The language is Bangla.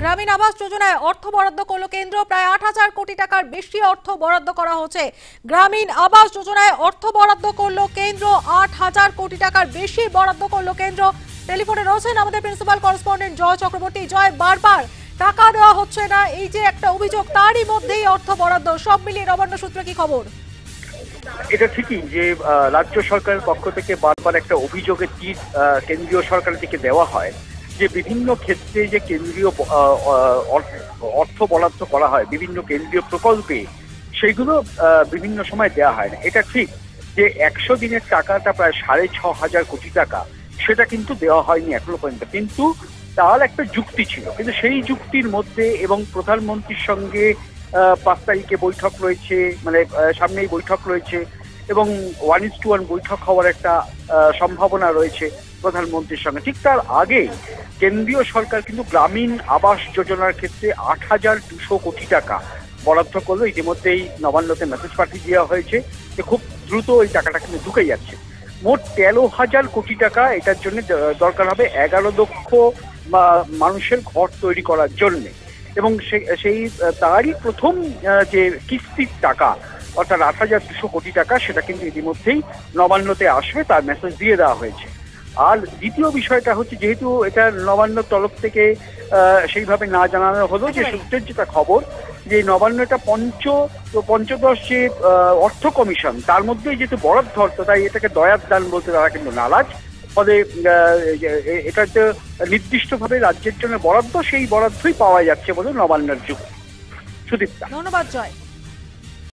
গ্রামীণ আবাস যোজনায় অর্থ বরাদ্দ করল কেন্দ্র। প্রায় আট হাজার কোটি টাকার বেশি অর্থ বরাদ্দ করা হচ্ছে। গ্রামীণ আবাস যোজনায় অর্থ বরাদ্দ করল কেন্দ্র। আট হাজার কোটি টাকার বেশি বরাদ্দ করল কেন্দ্র। টেলিফোনে রয়েছেন আমাদের প্রিন্সিপাল করেসপন্ডেন্ট জয় চক্রবর্তী। জয়, বারবার টাকা দেওয়া হচ্ছে না। এই যে একটা অভিযোগ, তারই মধ্যেই অর্থ বরাদ্দ। সব মিলিয়ে নবান্ন সূত্রে কি খবর? এটা ঠিকই যে রাজ্য সরকারের পক্ষ থেকে বারবার একটা অভিযোগের তীর কেন্দ্রীয় সরকারের দিকে দেওয়া হয়। যে বিভিন্ন ক্ষেত্রে যে কেন্দ্রীয় অর্থ- বরাদ্দ করা হয়, বিভিন্ন কেন্দ্রীয় প্রকল্পে সেইগুলো বিভিন্ন সময় দেওয়া হয় না। এটা ঠিক যে একশো দিনের টাকাটা প্রায় সাড়ে ছ হাজার কোটি টাকা, সেটা কিন্তু দেওয়া হয়নি এখনও পর্যন্ত। কিন্তু তার একটা যুক্তি ছিল। কিন্তু সেই যুক্তির মধ্যে এবং প্রধানমন্ত্রীর সঙ্গে পাঁচ তারিখে বৈঠক রয়েছে মানে সামনেই বৈঠক রয়েছে এবং ওয়ান ইস টু ওয়ান বৈঠক হওয়ার একটা সম্ভাবনা রয়েছে প্রধানমন্ত্রীর সঙ্গে। ঠিক তার আগে কেন্দ্রীয় সরকার কিন্তু গ্রামীণ আবাস যোজনার ক্ষেত্রে আট হাজার দুশো কোটি টাকা বরাদ্দ করল। ইতিমধ্যেই নবান্নতে মেসেজ পাঠিয়ে দেওয়া হয়েছে যে খুব দ্রুত ওই টাকাটা কিন্তু ঢুকে যাচ্ছে। মোট তেরো হাজার কোটি টাকা এটার জন্য দরকার হবে এগারো লক্ষ মানুষের ঘর তৈরি করার জন্যে। এবং সেই, তারই প্রথম যে কিস্তির টাকা, অর্থাৎ আট হাজার দুশো কোটি টাকা, সেটা কিন্তু ইতিমধ্যেই নবান্নতে আসবে, তার মেসেজ দিয়ে দেওয়া হয়েছে। আর দ্বিতীয় বিষয়টা হচ্ছে যেহেতু এটা নবান্ন তরফ থেকে সেইভাবে না জানানো হলো, যে সূত্রের যেটা খবর, যে নবান্ন এটা পঞ্চ, পঞ্চদশ যে অর্থ কমিশন, তার মধ্যে যেহেতু বরাদ্দ অর্থ, তাই এটাকে দয়ার দান বলতে তারা কিন্তু নারাজ। ফলে এটা তো নির্দিষ্টভাবে রাজ্যের জন্য বরাদ্দ, সেই বরাদ্দই পাওয়া যাচ্ছে বলে নবান্নের যুগ সুদীপ্তা। ধন্যবাদ, জয়।